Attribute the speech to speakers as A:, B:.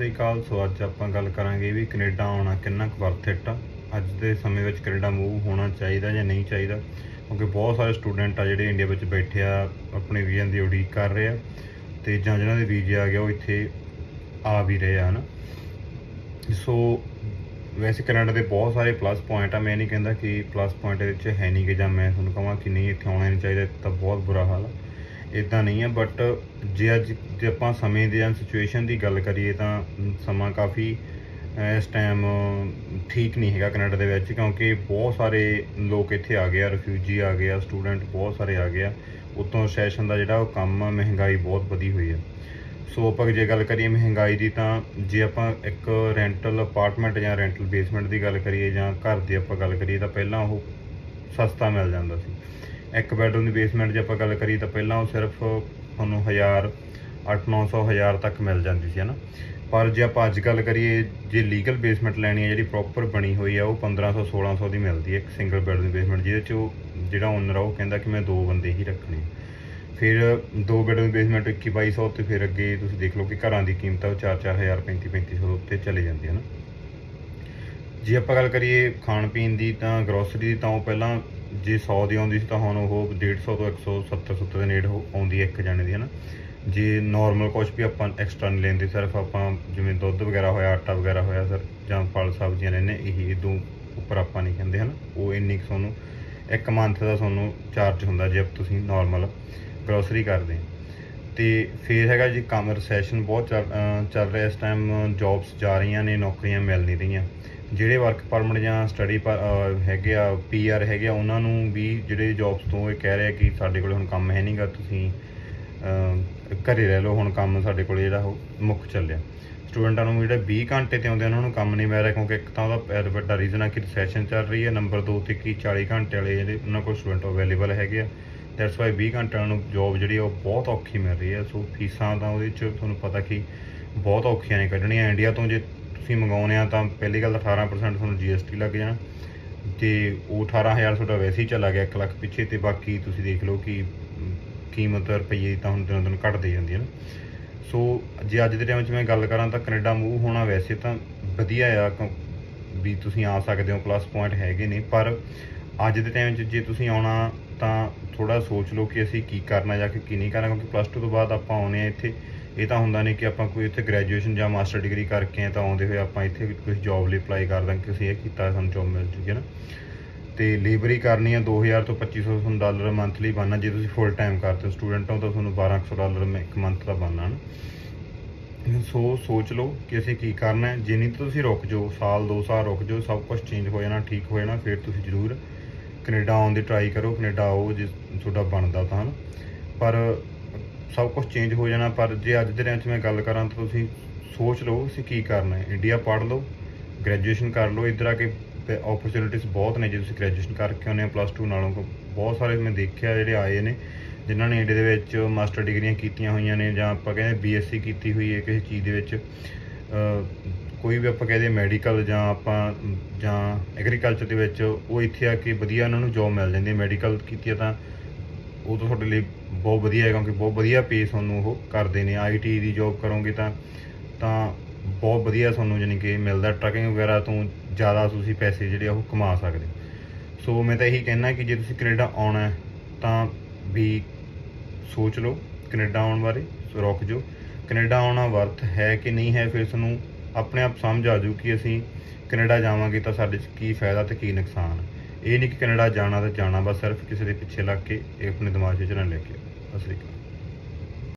A: ਸ੍ਰੀ ਅਕਾਲ ਸੋ ਅੱਜ ਆਪਾਂ ਗੱਲ ਕਰਾਂਗੇ ਵੀ ਕੈਨੇਡਾ ਆਉਣਾ ਕਿੰਨਾ ਕੁ ਵਰਥ ਇਟ ਆ। ਅੱਜ ਦੇ ਸਮੇਂ ਵਿੱਚ ਕੈਨੇਡਾ ਮੂਵ ਹੋਣਾ ਚਾਹੀਦਾ ਜਾਂ ਨਹੀਂ ਚਾਹੀਦਾ? ਕਿਉਂਕਿ ਬਹੁਤ ਸਾਰੇ ਸਟੂਡੈਂਟ ਆ ਜਿਹੜੇ ਇੰਡੀਆ ਵਿੱਚ ਬੈਠੇ ਆ, ਆਪਣੇ ਵੀਜ਼ੇ ਦੀ ਉਡੀਕ ਕਰ ਰਹੇ ਆ ਤੇ ਜਾਂ ਜਿਹਨਾਂ ਦੇ ਵੀਜ਼ੇ ਆ ਗਿਆ ਉਹ ਇੱਥੇ ਆ ਵੀ ਰਹੇ ਆ, ਹਨਾ? ਸੋ ਵੈਸੇ ਕੈਨੇਡਾ ਦੇ ਬਹੁਤ ਸਾਰੇ ਪਲੱਸ ਪੁਆਇੰਟ ਆ। ਮੈਂ ਨਹੀਂ ਕਹਿੰਦਾ ਕਿ ਪਲੱਸ ਪੁਆਇੰਟ ਇਹਦੇ ਵਿੱਚ ਹੈ ਨਹੀਂ ਕਿ ਜਾਂ ਮੈਂ ਤੁਹਾਨੂੰ ਕਹਾਂ ਕਿ ਨਹੀਂ, ਇੱਥੇ ਆਉਣਾ ਨਹੀਂ ਚਾਹੀਦਾ ਤਾਂ ਬਹੁਤ ਬੁਰਾ ਹਾਲ ਆ। ਇਦਾਂ ਨਹੀਂ ਹੈ ਬਟ ਜੇ ਅੱਜ, ਜੇ ਆਪਾਂ ਸਮੇਂ ਦੀ ਜਾਂ ਸਿਚੁਏਸ਼ਨ ਦੀ ਗੱਲ ਕਰੀਏ ਤਾਂ ਸਮਾਂ ਕਾਫੀ ਇਸ ਟਾਈਮ ਠੀਕ ਨਹੀਂ ਹੈਗਾ ਕੈਨੇਡਾ ਦੇ ਵਿੱਚ, ਕਿਉਂਕਿ ਬਹੁਤ ਸਾਰੇ ਲੋਕ ਇੱਥੇ ਆ ਗਏ ਆ ਰਿਫਿਊਜੀ ਆ ਗਏ ਆ ਸਟੂਡੈਂਟ ਬਹੁਤ ਸਾਰੇ ਆ ਗਏ ਆ। ਉਤੋਂ ਸੈਸ਼ਨ ਦਾ ਜਿਹੜਾ ਉਹ ਕੰਮ ਆ, ਮਹਿੰਗਾਈ ਬਹੁਤ ਵਧੀ ਹੋਈ ਹੈ ਸੋ ਆਪਾਂ ਜੇ ਗੱਲ ਕਰੀਏ ਮਹਿੰਗਾਈ ਦੀ ਤਾਂ ਜੇ ਆਪਾਂ ਇੱਕ ਰੈਂਟਲ ਅਪਾਰਟਮੈਂਟ ਜਾਂ ਰੈਂਟਲ ਬੇਸਮੈਂਟ ਦੀ ਗੱਲ ਕਰੀਏ ਜਾਂ ਘਰ ਦੀ ਆਪਾਂ ਗੱਲ ਕਰੀਏ ਤਾਂ ਪਹਿਲਾਂ ਉਹ ਸਸਤਾ ਮਿਲ ਜਾਂਦਾ ਸੀ। ਇੱਕ ਬੈਡਰੂਮ ਦੀ ਬੇਸਮੈਂਟ ਜੇ ਆਪਾਂ ਗੱਲ ਕਰੀਏ ਤਾਂ ਪਹਿਲਾਂ ਉਹ ਸਿਰਫ ਤੁਹਾਨੂੰ 1000 8-900 1000 ਤੱਕ ਮਿਲ ਜਾਂਦੀ ਸੀ, ਹਨਾ? ਪਰ ਜੇ ਆਪਾਂ ਅੱਜ ਗੱਲ ਕਰੀਏ, ਜੇ ਲੀਗਲ ਬੇਸਮੈਂਟ ਲੈਣੀ ਹੈ, ਜਿਹੜੀ ਪ੍ਰੋਪਰ ਬਣੀ ਹੋਈ ਆ ਉਹ 1500 1600 ਦੀ ਮਿਲਦੀ ਹੈ, ਇੱਕ ਸਿੰਗਲ ਬੈੱਡ ਦੀ ਬੇਸਮੈਂਟ ਜਿਹਦੇ ਚ ਉਹ ਜਿਹੜਾ ਓਨਰ ਆ, ਉਹ ਕਹਿੰਦਾ ਕਿ ਮੈਂ ਦੋ ਬੰਦੇ ਹੀ ਰੱਖਣੇ ਫਿਰ ਦੋ ਬੈੱਡ ਦੀ ਬੇਸਮੈਂਟ 21 2200 ਤੇ ਫਿਰ ਅੱਗੇ ਤੁਸੀਂ ਦੇਖ ਲਓ ਕਿ ਘਰਾਂ ਦੀ ਕੀਮਤ ਆ ਉਹ 4-4000 35-3500 ਉੱਤੇ ਚਲੇ ਜਾਂਦੀ ਹੈ ਨਾ ਜੇ ਆਪਾਂ ਗੱਲ ਕਰੀਏ ਖਾਣ ਪੀਣ ਦੀ ਤਾਂ ਗਰੋਸਰੀ ਦੀ ਤਾਂ ਉਹ ਪਹਿਲਾਂ ਜੇ 100 ਦੀ ਆਉਂਦੀ ਸੀ ਤਾਂ ਹੁਣ ਉਹ 150 ਤੋਂ 170 70 ਦੇ ਨੇੜੇ ਹੋ- ਆਉਂਦੀ ਹੈ ਇੱਕ ਜਾਣੇ ਦੀ ਹਨਾ ਜੇ ਨਾਰਮਲ ਕੁਝ ਵੀ ਆਪਾਂ ਐਕਸਟਰਾ ਨਹੀਂ ਲੈਂਦੇ, ਸਿਰਫ ਆਪਾਂ ਜਿਵੇਂ ਦੁੱਧ ਵਗੈਰਾ ਹੋਇਆ, ਆਟਾ ਵਗੈਰਾ ਹੋਇਆ, ਸਰ, ਜਾਂ ਫਲ ਸਬਜ਼ੀਆਂ ਲੈਣੇ ਇਹੀ ਇਦੋਂ ਉੱਪਰ ਆਪਾਂ ਨਹੀਂ ਕਹਿੰਦੇ ਹਨਾ ਉਹ ਇੰਨੀ ਕੁ ਤੁਹਾਨੂੰ ਇੱਕ ਮੰਥ ਦਾ ਤੁਹਾਨੂੰ ਚਾਰਜ ਹੁੰਦਾ ਜੇ ਤੁਸੀਂ ਨਾਰਮਲ ਗਰੋਸਰੀ ਕਰਦੇ ਤੇ ਫਿਰ ਹੈਗਾ ਜੀ ਕੰਮ ਰੈਸੈਸ਼ਨ ਬਹੁਤ ਚੱਲ ਰਿਹਾ ਇਸ ਟਾਈਮ ਜੌਬਸ ਜਾ ਰਹੀਆਂ ਨੇ ਨੌਕਰੀਆਂ ਮਿਲ ਨਹੀਂ ਰਹੀਆਂ। ਜਿਹੜੇ ਵਰਕ ਪਰਮਿਟ ਜਾਂ ਸਟੱਡੀ ਹੈਗੇ ਆ ਪੀਆਰ ਹੈਗੇ ਆ ਉਹਨਾਂ ਨੂੰ ਵੀ ਜਿਹੜੇ ਜੌਬਸ ਤੋਂ ਇਹ ਕਹਿ ਰਹੇ ਆ ਕਿ ਸਾਡੇ ਕੋਲ ਹੁਣ ਕੰਮ ਹੈ ਨਹੀਂਗਾ ਤੁਸੀਂ ਅਹ, ਘਰੇ ਰਹਿ ਲਓ ਹੁਣ ਕੰਮ ਸਾਡੇ ਕੋਲ ਜਿਹੜਾ ਉਹ ਮੁੱਕ ਚੱਲਿਆ। ਸਟੂਡੈਂਟਾਂ ਨੂੰ ਜਿਹੜੇ 20 ਘੰਟੇ ਤੇ ਆਉਂਦੇ ਆ, ਉਹਨਾਂ ਨੂੰ ਕੰਮ ਨਹੀਂ ਮਿਲ ਰਿਹਾ ਕਿਉਂਕਿ ਇੱਕ ਤਾਂ ਉਹਦਾ ਵੱਡਾ ਰੀਜ਼ਨ ਆ ਕਿ ਰੈਸੈਸ਼ਨ ਚੱਲ ਰਹੀ ਹੈ ਨੰਬਰ 2 ਤੇ ਕੀ 40 ਘੰਟੇ ਵਾਲੇ ਜਿਹੜੇ ਉਹਨਾਂ ਕੋਲ ਸਟੂਡੈਂਟ ਅਵੇਲੇਬਲ ਹੈਗੇ ਆ। ਦੈਟਸ ਵਾਈ 20 ਘੰਟਿਆਂ ਨੂੰ ਜੌਬ ਜਿਹੜੀ ਆ ਉਹ ਬਹੁਤ ਔਖੀ ਮਿਲ ਰਹੀ ਹੈ ਸੋ ਫੀਸਾਂ ਤਾਂ ਉਹਦੇ ਚ ਤੁਹਾਨੂੰ ਪਤਾ ਕਿ ਬਹੁਤ ਔਖੀਆਂ ਨੇ ਕੱਢਣੀਆਂ। ਇੰਡੀਆ ਤੋਂ ਜੇ ਤੁਸੀਂ ਮੰਗਾਉਣੇ ਆ ਤਾਂ ਪਹਿਲੀ ਗੱਲ ਤਾਂ 18% ਤੁਹਾਨੂੰ GST ਲੱਗ ਜਾਣਾ। ਤੇ ਉਹ 18000 ਤੁਹਾਡਾ ਵੈਸੇ ਹੀ ਚਲਾ ਗਿਆ 1 ਲੱਖ ਪਿੱਛੇ ਤੇ ਬਾਕੀ ਤੁਸੀਂ ਦੇਖ ਲਓ ਕਿ ਕੀਮਤ ਰੁਪਈਏ ਤਾਂ ਹੁਣ ਦਿਨੋਂ ਦਿਨ ਘਟਦੀ ਜਾਂਦੀ ਹੈ ਨਾ। ਸੋ ਜੇ ਅੱਜ ਦੇ ਟਾਈਮ 'ਚ ਮੈਂ ਗੱਲ ਕਰਾਂ ਤਾਂ ਕੈਨੇਡਾ ਮੂਵ ਹੋਣਾ ਵੈਸੇ ਤਾਂ ਵਧੀਆ ਆ। ਕਿਉਂ- ਵੀ ਤੁਸੀਂ ਆ ਸਕਦੇ ਹੋ ਪਲੱਸ ਪੁਆਇੰਟ ਹੈਗੇ ਨੇ। ਪਰ ਅੱਜ ਦੇ ਟਾਈਮ 'ਚ ਜੇ ਤੁਸੀਂ ਆਉਣਾ ਤਾਂ ਥੋੜਾ ਸੋਚ ਲਓ ਕਿ ਅਸੀਂ ਕੀ ਕਰਨਾ ਜਾਂ ਕਿ ਕੀ ਨਹੀਂ ਕਰਨਾ, ਕਿਉਂਕਿ ਪਲੱਸ 2 ਤੋਂ ਬਾਅਦ ਆਪਾਂ ਆਉਨੇ ਆ ਇੱਥੇ। ਇਹ ਤਾਂ ਹੁੰਦਾ ਨਹੀਂ ਕਿ ਆਪਾਂ ਕੋਈ ਇੱਥੇ ਗ੍ਰੈਜੂਏਸ਼ਨ ਜਾਂ ਮਾਸਟਰ ਡਿਗਰੀ ਕਰਕੇ ਆ ਤਾਂ ਆਉਂਦੇ ਹੋਏ ਆਪਾਂ ਇੱਥੇ ਕੁਝ ਜੌਬ ਲਈ ਅਪਲਾਈ ਕਰ ਦਾਂਗੇ ਕਿ ਅਸੀਂ ਇਹ ਕੀਤਾ ਸਾਨੂੰ ਜੌਬ ਮਿਲ ਜੂਗੀ ਨਾ। ਤੇ ਲੇਬਰ ਹੀ ਕਰਨੀ ਆ 2000 ਤੋਂ 2500 ਤੁਹਾਨੂੰ ਡਾਲਰ ਮੰਥਲੀ ਬਣਨਾ, ਜੇ ਤੁਸੀਂ ਫੁੱਲ ਟਾਈਮ ਕਰਦੇ ਹੋ ਸਟੂਡੈਂਟ ਹੋ ਤਾਂ ਤੁਹਾਨੂੰ 1200 ਡਾਲਰ ਇੱਕ ਮੰਥ ਦਾ ਬਣਨਾ ਨਾ। ਸੋ, ਸੋਚ ਲਓ ਕਿ ਅਸੀਂ ਕੀ ਕਰਨਾ ਹੈ। ਜੇ ਨਹੀਂ ਤਾਂ ਤੁਸੀਂ ਰੁਕ ਜਾਓ, ਸਾਲ, ਦੋ ਸਾਲ ਰੁਕ ਜਾਓ, ਸਭ ਕੁਝ ਚੇਂਜ ਹੋ ਜਾਣਾ, ਠੀਕ ਹੋ ਜਾਣਾ, ਫਿਰ ਤੁਸੀਂ ਜ਼ਰੂਰ ਕੈਨੇਡਾ ਆਉਣ ਦੀ ਟਰਾਈ ਕਰੋ, ਕੈਨੇਡਾ ਆਓ, ਜੇ ਤੁਹਾਡਾ ਬਣਦਾ ਤਾਂ। ਹਨਾ ਪਰ ਸਭ ਕੁਝ ਚੇਂਜ ਹੋ ਜਾਣਾ, ਪਰ ਜੇ ਅੱਜ ਦੇ ਟਾਈਮ 'ਚ ਮੈਂ ਗੱਲ ਕਰਾਂ ਤਾਂ ਤੁਸੀਂ ਸੋਚ ਲਓ ਅਸੀਂ ਕੀ ਕਰਨਾ ਹੈ। ਇੰਡੀਆ ਪੜ੍ਹ ਲਓ ਗ੍ਰੈਜੂਏਸ਼ਨ ਕਰ ਲਓ, ਇੱਧਰ ਆ ਕੇ ਓਪਰਚੁਨਿਟੀਜ਼ ਬਹੁਤ ਨੇ ਜੇ ਤੁਸੀਂ ਗ੍ਰੈਜੂਏਸ਼ਨ ਕਰਕੇ ਆਉਂਦੇ ਆ ਪਲੱਸ 2 ਨਾਲੋਂ ਕੋ- ਬਹੁਤ ਸਾਰੇ ਮੈਂ ਦੇਖਿਆ ਜਿਹੜੇ ਆਏ ਨੇ, ਜਿਨ੍ਹਾਂ ਨੇ ਇੰਡੀਆ ਦੇ ਵਿੱਚ ਮਾਸਟਰ ਡਿਗਰੀਆਂ ਕੀਤੀਆਂ ਹੋਈਆਂ ਨੇ ਜਾਂ ਆਪਾਂ ਕਹਿੰਦੇ ਬੀਐਸਸੀ ਕੀਤੀ ਹੋਈ ਹੈ ਕਿਸੇ ਚੀਜ਼ ਦੇ ਵਿੱਚ। ਕੋਈ ਵੀ ਆਪਾਂ ਕਹਿੰਦੇ ਮੈਡੀਕਲ ਜਾਂ ਆਪਾਂ, ਜਾਂ ਐਗਰੀਕਲਚਰ ਦੇ ਵਿੱਚ ਉਹ ਇੱਥੇ ਆ ਕੇ ਵਧੀਆ ਉਹਨਾਂ ਨੂੰ ਜੌਬ ਮਿਲ ਜਾਂਦੀ ਹੈ। ਮੈਡੀਕਲ ਕੀਤੀ ਆ ਤਾਂ ਉਹ ਤਾਂ ਤੁਹਾਡੇ ਲਈ ਬਹੁਤ ਵਧੀਆ ਹੈ ਕਿਉਂਕਿ ਬਹੁਤ ਵਧੀਆ ਪੇ ਤੁਹਾਨੂੰ ਉਹ ਕਰਦੇ ਨੇ। ਆਈਟੀ ਦੀ ਜੌਬ ਕਰੋਗੇ ਤਾਂ ਤਾਂ ਬਹੁਤ ਵਧੀਆ ਤੁਹਾਨੂੰ ਜਾਣੀ ਕਿ ਮਿਲਦਾ। ਟਰੱਕਿੰਗ ਵਗੈਰਾ ਤੋਂ ਜ਼ਿਆਦਾ ਤੁਸੀਂ ਪੈਸੇ ਜਿਹੜੇ ਆ ਉਹ ਕਮਾ ਸਕਦੇ ਸੋ ਮੈਂ ਤਾਂ ਇਹੀ ਕਹਿਣਾ ਕਿ ਜੇ ਤੁਸੀਂ ਕੈਨੇਡਾ ਆਉਣਾ ਹੈ ਤਾਂ ਵੀ ਸੋਚ ਲਓ ਕੈਨੇਡਾ ਆਉਣ ਬਾਰੇ ਸੋ ਰੁਕ ਜਾਓ। ਕੈਨੇਡਾ ਆਉਣਾ ਵਰਥ ਹੈ ਕਿ ਨਹੀਂ ਹੈ ਫਿਰ ਤੁਹਾਨੂੰ ਆਪਣੇ ਆਪ ਸਮਝ ਆ ਜੂ ਕਿ ਅਸੀਂ ਕੈਨੇਡਾ ਜਾਵਾਂਗੇ ਤਾਂ ਸਾਡੇ 'ਚ ਕੀ ਫਾਇਦਾ ਤੇ ਕੀ ਨੁਕਸਾਨ। ਇਹ ਨਹੀਂ ਕਿ ਕੈਨੇਡਾ ਜਾਣਾ ਤਾਂ ਜਾਣਾ, ਬਸ ਸਿਰਫ ਕਿਸੇ ਦੇ ਪਿੱਛੇ ਲੱਗ ਕੇ ਇਹ ਆਪਣੇ ਦਿਮਾਗ 'ਚ ਨਾ ਲੈ ਕੇ ਸਤਿ ਸ਼੍ਰੀ ਅਕਾਲ।